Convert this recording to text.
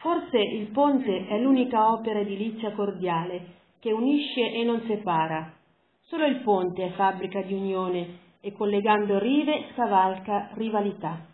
forse il ponte è l'unica opera edilizia cordiale che unisce e non separa. Solo il ponte è fabbrica di unione e collegando rive scavalca rivalità.